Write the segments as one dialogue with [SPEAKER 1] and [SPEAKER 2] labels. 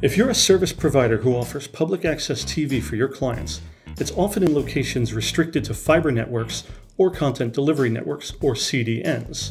[SPEAKER 1] If you're a service provider who offers public access TV for your clients, it's often in locations restricted to fiber networks or content delivery networks or CDNs.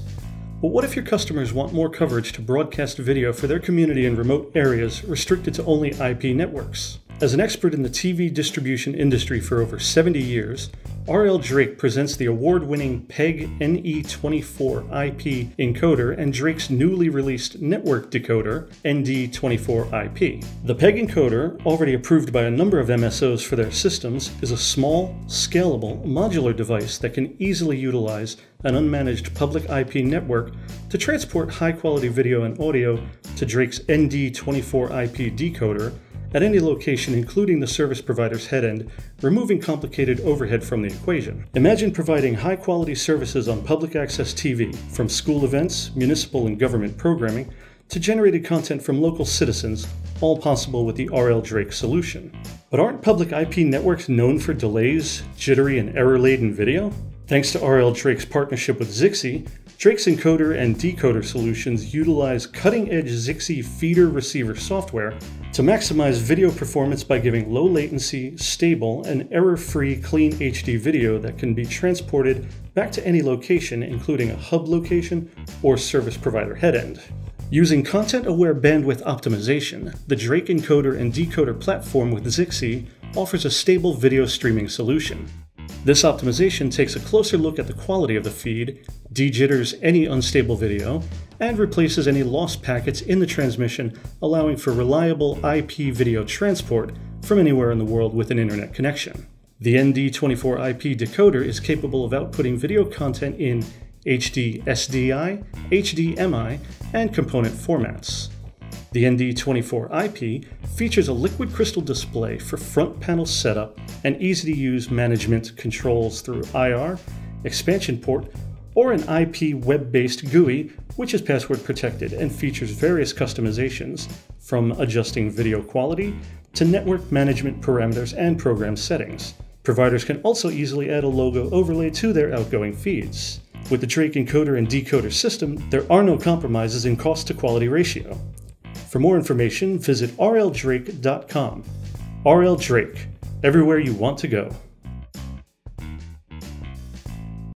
[SPEAKER 1] But what if your customers want more coverage to broadcast video for their community in remote areas restricted to only IP networks? As an expert in the TV distribution industry for over 70 years, RL Drake presents the award winning PEG NE24 IP encoder and Drake's newly released network decoder, ND24IP. The PEG encoder, already approved by a number of MSOs for their systems, is a small, scalable, modular device that can easily utilize an unmanaged public IP network to transport high quality video and audio to Drake's ND24IP decoder at any location including the service provider's head end, removing complicated overhead from the equation. Imagine providing high quality services on public access TV, from school events, municipal and government programming, to generated content from local citizens, all possible with the RL Drake solution. But aren't public IP networks known for delays, jittery, and error laden video? Thanks to RL Drake's partnership with Zixi, Drake's encoder and decoder solutions utilize cutting edge Zixi feeder receiver software to maximize video performance by giving low latency, stable, and error free clean HD video that can be transported back to any location, including a hub location or service provider headend. Using content aware bandwidth optimization, the Drake encoder and decoder platform with Zixi offers a stable video streaming solution. This optimization takes a closer look at the quality of the feed, dejitters any unstable video, and replaces any lost packets in the transmission, allowing for reliable IP video transport from anywhere in the world with an internet connection. The ND24IP decoder is capable of outputting video content in HD SDI, HDMI, and component formats. The ND24IP features a liquid crystal display for front panel setup and easy to use management controls through IR, expansion port, or an IP web based GUI, which is password protected and features various customizations, from adjusting video quality to network management parameters and program settings. Providers can also easily add a logo overlay to their outgoing feeds. With the Drake encoder and decoder system, there are no compromises in cost to quality ratio. For more information, visit rldrake.com. RL Drake, everywhere you want to go.